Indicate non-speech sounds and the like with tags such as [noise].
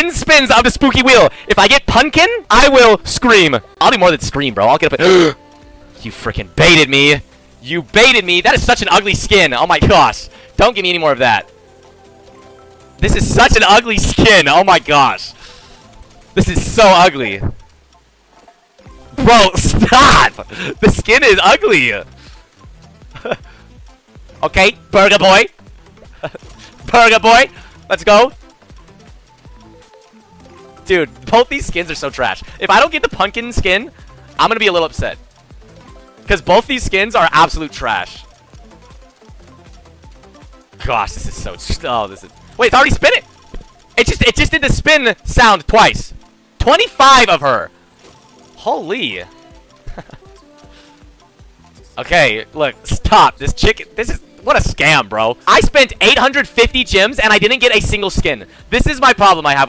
10 spins of the spooky wheel. If I get pumpkin, I will scream. I'll do more than scream, bro. I'll get up and... [gasps] you freaking baited me. You baited me. That is such an ugly skin. Oh my gosh. Don't give me any more of that. This is such an ugly skin. Oh my gosh. This is so ugly. Bro, [laughs] stop! The skin is ugly. [laughs] okay, Burger Boy. [laughs] Burger Boy. Let's go. Dude, both these skins are so trash. If I don't get the pumpkin skin, I'm going to be a little upset. Because both these skins are absolute trash. Gosh, this is so... Oh, this is... Wait, it's already spinning! It just, it just did the spin sound twice. 25 of her! Holy... [laughs] okay, look, stop. This chicken... This is... What a scam, bro. I spent 850 gems and I didn't get a single skin. This is my problem I have with